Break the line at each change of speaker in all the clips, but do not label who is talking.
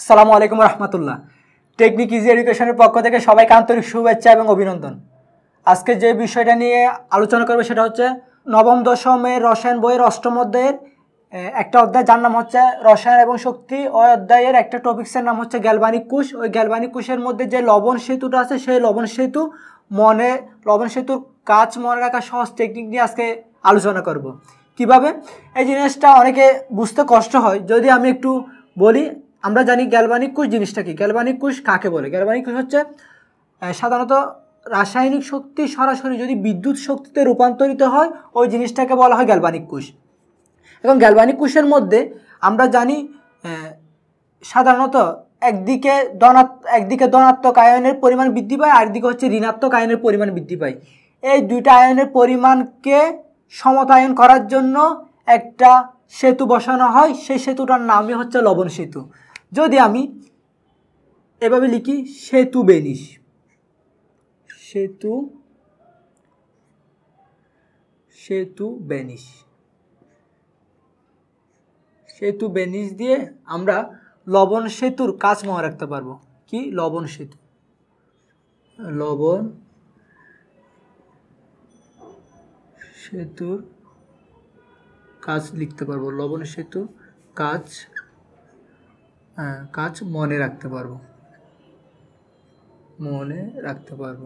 আসসালামু আলাইকুম রহমতুল্লাহ। Technique easy এডুকেশনের পক্ষ থেকে সবাইকে আন্তরিক শুভেচ্ছা এবং অভিনন্দন। আজকে যে বিষয়টা নিয়ে আলোচনা করবে সেটা হচ্ছে নবম দশমের রসায়ন বইয়ের অষ্টম অধ্যায়ের একটা অধ্যায়, যার নাম হচ্ছে রসায়ন এবং শক্তি। ওই অধ্যায়ের একটা টপিক্সের নাম হচ্ছে গ্যালবানিক কুশ ওই গ্যালবানিক কুশের মধ্যে যে লবণ সেতুটা আছে, সেই লবণ সেতু মনে, লবণ সেতুর কাজ মনে রাখা সহজ টেকনিক নিয়ে আজকে আলোচনা করব। কীভাবে? এই জিনিসটা অনেকে বুঝতে কষ্ট হয়। যদি আমি একটু বলি আমরা জানি গ্যালবানিক কুশ জিনিসটা কি? গ্যালবানিক কুশ কাকে বলে? গ্যালবানিক কুশ হচ্ছে সাধারণত রাসায়নিক শক্তি সরাসরি যদি বিদ্যুৎ শক্তিতে রূপান্তরিত হয়, ওই জিনিসটাকে বলা হয় গ্যালবানিক কুশ এবং গ্যালবানিক কুশের মধ্যে আমরা জানি সাধারণত একদিকে ধনাত্ম একদিকে ধনাত্মক আয়নের পরিমাণ বৃদ্ধি পায়, আর একদিকে হচ্ছে ঋণাত্মক আয়নের পরিমাণ বৃদ্ধি পায়। এই দুইটা আয়নের পরিমাণকে সমতায়ন করার জন্য একটা সেতু বসানো হয়। সেই সেতুটার নামই হচ্ছে লবণ সেতু। যদি আমি এভাবে লিখি, সেতু বেনিস। সেতু সেতু বেনিস। সেতু বেনিস দিয়ে আমরা লবণ সেতুর কাজ মনে রাখতে পারব। কি? লবণ সেতু। লবণ সেতুর কাজ লিখতে পারব। লবণ সেতু কাজ কাজ মনে রাখতে পারব। মনে রাখতে পারব।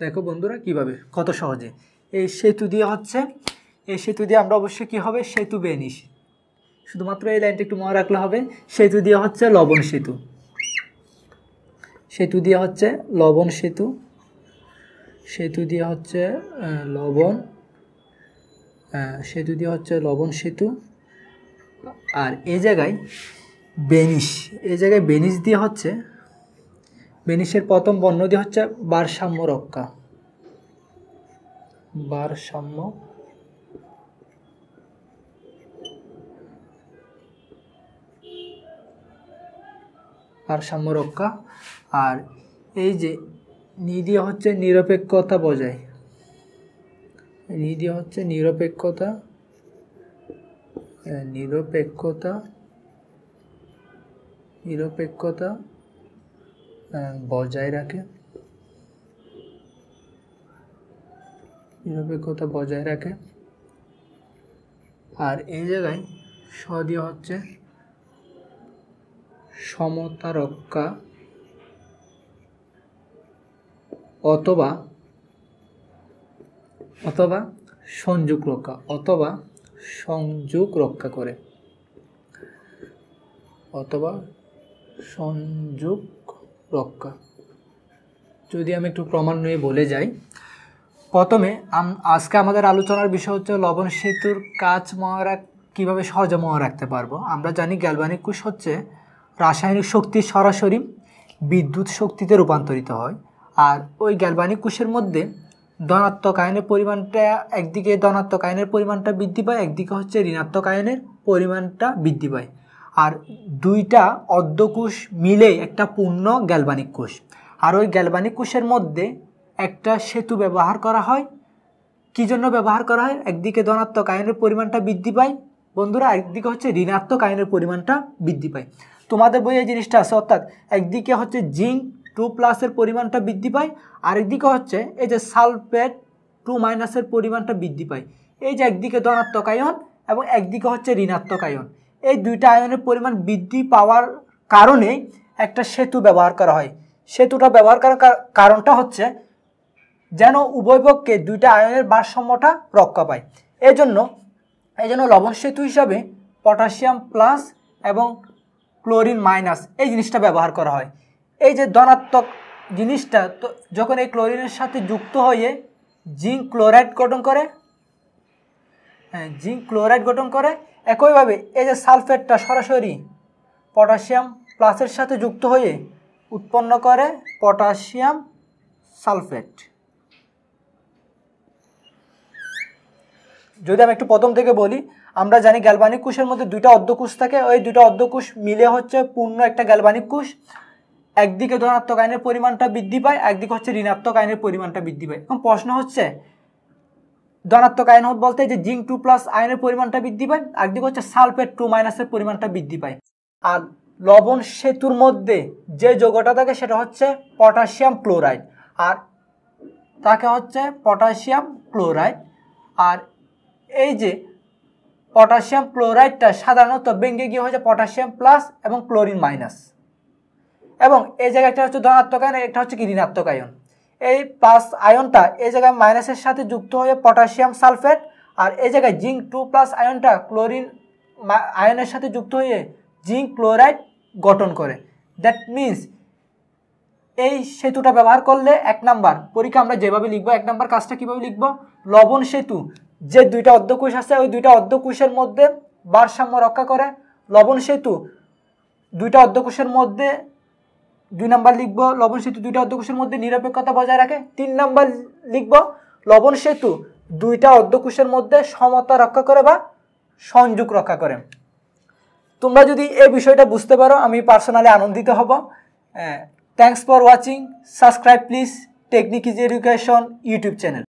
দেখো বন্ধুরা কীভাবে, কত সহজে। এই সেতু দিয়ে হচ্ছে, এই সেতু দিয়ে আমরা অবশ্যই কি হবে? সেতু বেনিস শুধুমাত্র এই লাইনটা একটু মনে রাখলে হবে। সেতু দিয়ে হচ্ছে লবণ সেতু। সেতু দিয়ে হচ্ছে লবণ সেতু। সেতু দিয়ে হচ্ছে লবণ আহ, সেতু দিয়ে হচ্ছে লবণ সেতু। আর এই জায়গায় বেনিস এই জায়গায় বেনিস দিয়ে হচ্ছে বেনিসের প্রথম বর্ণ দিয়ে হচ্ছে ভারসাম্য রক্ষা। ভারসাম্য ভারসাম্য রক্ষা। আর এই যে নি হচ্ছে নিরপেক্ষতা বজায়। নি দিয়ে হচ্ছে নিরপেক্ষতা। নিরপেক্ষতা নিরপেক্ষতা বজায় রাখে। নিরপেক্ষতা বজায় রাখে। আর এই জায়গায় স দিয়ে হচ্ছে সমতা রক্ষা অথবা অথবা সংযোগ রক্ষা, অথবা সংযোগ রক্ষা করে। অথবা সংযোগ রক্ষা। যদি আমি একটু প্রমাণ নিয়ে বলে যাই, প্রথমে আজকে আমাদের আলোচনার বিষয় হচ্ছে লবণ সেতুর কাজ মহারা কীভাবে সহজে মহা রাখতে পারব। আমরা জানি গ্যালভানিক কোষ হচ্ছে রাসায়নিক শক্তি সরাসরি বিদ্যুৎ শক্তিতে রূপান্তরিত হয়। আর ওই গ্যালভানিক কোষের মধ্যে ধনাত্মক আয়নের পরিমাণটা একদিকে ধনাত্মক আয়নের পরিমাণটা বৃদ্ধি পায়, একদিকে হচ্ছে ঋণাত্মক আয়নের পরিমাণটা বৃদ্ধি পায়। আর দুইটা অর্ধকোষ মিলে একটা পূর্ণ গ্যালবানিক কোষ। আর ওই গ্যালবানিক কোষের মধ্যে একটা সেতু ব্যবহার করা হয়। কী জন্য ব্যবহার করা হয়? একদিকে ধনাত্মক আয়নের পরিমাণটা বৃদ্ধি পায়, বন্ধুরা একদিকে হচ্ছে ঋণাত্মক আয়নের পরিমাণটা বৃদ্ধি পায়। তোমাদের বইয়ে এই জিনিসটা আছে, অর্থাৎ একদিকে হচ্ছে জিঙ্ক টু প্লাসের পরিমাণটা বৃদ্ধি পায়। আরেকদিকে হচ্ছে এই যে সালফেট টু মাইনাসের পরিমাণটা বৃদ্ধি পায়। এই যে একদিকে ধনাত্মক আয়ন এবং একদিকে হচ্ছে ঋণাত্মক আয়ন। এই দুইটা আয়নের পরিমাণ বৃদ্ধি পাওয়ার কারণে একটা সেতু ব্যবহার করা হয়। সেতুটা ব্যবহার করার কারণটা হচ্ছে যেন উভয়পক্ষে দুইটা আয়নের ভারসাম্যটা রক্ষা পায়। এই জন্য এই জন্য লবণ সেতু হিসাবে পটাশিয়াম প্লাস এবং ক্লোরিন মাইনাস এই জিনিসটা ব্যবহার করা হয়। এই যে ধনাত্মক জিনিসটা, তো যখন এই ক্লোরিনের সাথে যুক্ত হয়ে জিঙ্ক ক্লোরাইড গঠন করে হ্যাঁ জিঙ্ক ক্লোরাইড গঠন করে, একইভাবে এই যে সালফেটটা সরাসরি পটাশিয়াম প্লাসের সাথে যুক্ত হয়ে উৎপন্ন করে পটাশিয়াম সালফেট। যদি আমি একটু প্রথম থেকে বলি, আমরা জানি গ্যালবানিক কোষের মধ্যে দুইটা অর্ধকোষ থাকে, ওই দুইটা অর্ধকোষ মিলে হচ্ছে পূর্ণ একটা গ্যালবানিক কোষ। একদিকে ধনাত্মক আয়নের পরিমাণটা বৃদ্ধি পায়, একদিকে হচ্ছে ঋণাত্মক আয়নের পরিমাণটা বৃদ্ধি পায়। এখন প্রশ্ন হচ্ছে, ধনাত্মক আয়ন বলতে যে জিঙ্ক টু প্লাস আয়নের পরিমাণটা বৃদ্ধি পায়, একদিকে হচ্ছে সালফেট টু মাইনাসের পরিমাণটা বৃদ্ধি পায়। আর লবণ সেতুর মধ্যে যে যৌগটা থাকে সেটা হচ্ছে পটাশিয়াম ক্লোরাইড, আর তাকে হচ্ছে পটাশিয়াম ক্লোরাইড। আর এই যে পটাশিয়াম ক্লোরাইডটা সাধারণত ভেঙে গিয়ে হচ্ছে পটাশিয়াম প্লাস এবং ক্লোরিন মাইনাস। এবং এই জায়গায় একটা হচ্ছে ধনাত্মক আয়ন, একটা হচ্ছে কি ঋণাত্মক আয়ন। এই প্লাস আয়নটা এই জায়গায় মাইনাসের সাথে যুক্ত হয়ে পটাশিয়াম সালফেট আর এই জায়গায় জিঙ্ক টু প্লাস আয়নটা ক্লোরিন আয়নের সাথে যুক্ত হয়ে জিঙ্ক ক্লোরাইড গঠন করে। দ্যাট মিন্স এই সেতুটা ব্যবহার করলে এক নাম্বার পরীক্ষা আমরা যেভাবে লিখব, এক নাম্বার কাজটা কীভাবে লিখব? লবণ সেতু, যে দুইটা অর্ধকোষ আছে, ওই দুইটা অর্ধকোষের মধ্যে ভারসাম্য রক্ষা করে। লবণ সেতু, দুইটা অর্ধকোষের মধ্যে দুই নাম্বার লিখব লবণ সেতু দুইটা অধ্যকোষের মধ্যে নিরপেক্ষতা বজায় রাখে। তিন নাম্বার লিখব লবণ সেতু দুইটা অধ্যকোষের মধ্যে সমতা রক্ষা করে বা সংযোগ রক্ষা করে। তোমরা যদি এই বিষয়টা বুঝতে পারো, আমি পার্সোনালি আনন্দিত হব। Thanks for watching subscribe please technique is education YouTube channel